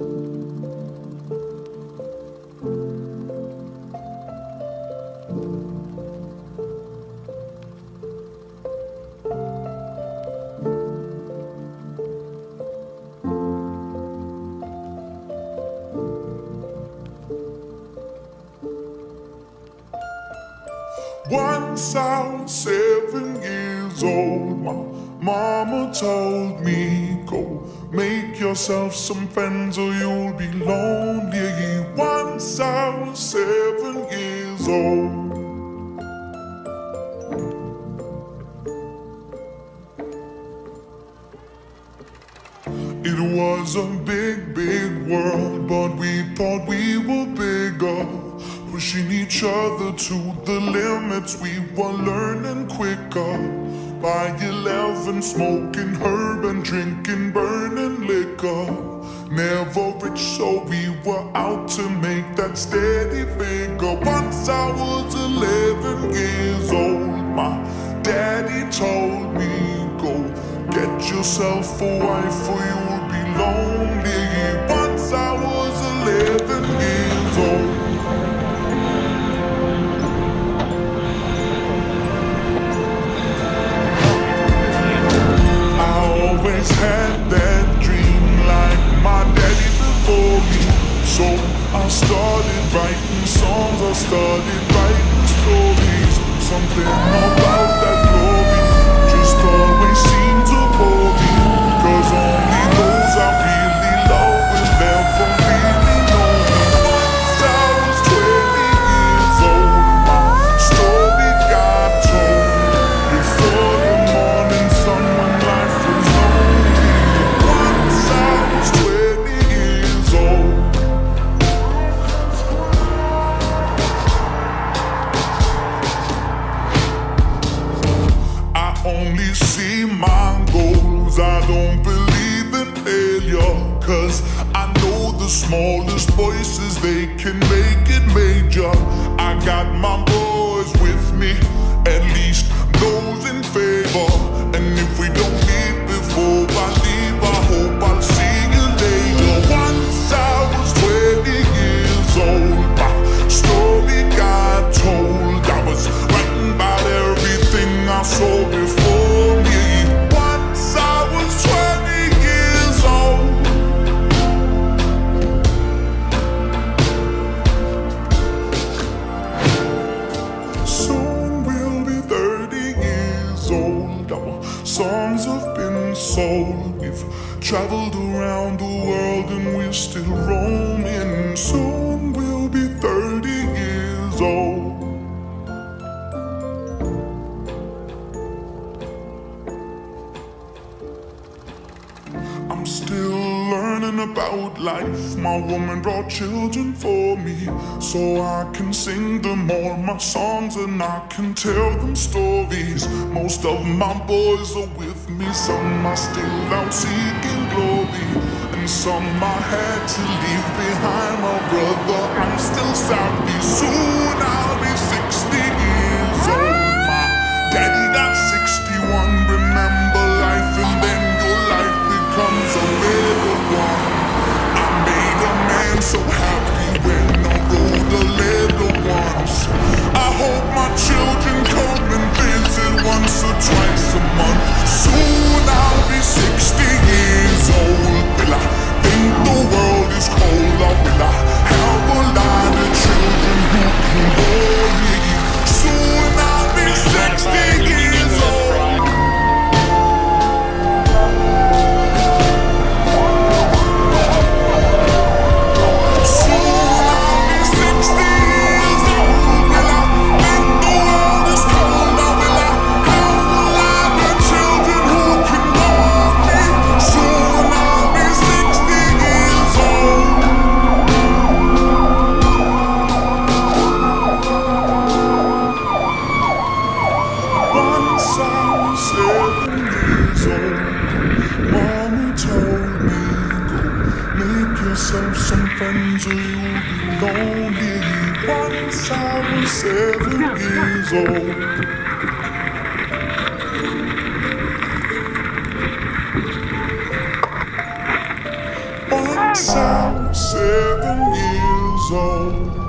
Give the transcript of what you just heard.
I was seven years old, mama told me, Go make yourself some friends or you'll be lonely. Once I was seven years old. It was a big, big world, but we thought we were bigger pushing each other to the limits. We were learning quicker. By 11, smoking herb and drinking burning liquor. Never rich, so we were out to make that steady figure. Once I was started writing stories. Something about that failure. Cause I know the smallest voices, they can make it major. I got my boys with me, sold. We've traveled around the world and we're still roaming. Soon we'll be 30 years old. I'm still about life. My woman brought children for me, so I can sing them all my songs and I can tell them stories. Most of my boys are with me, some are still out seeking glory, and some I had to leave behind. My brother, I'm still savvy. Soon some friends or you'll be lonely. Once I was seven years old. Once I was seven years old.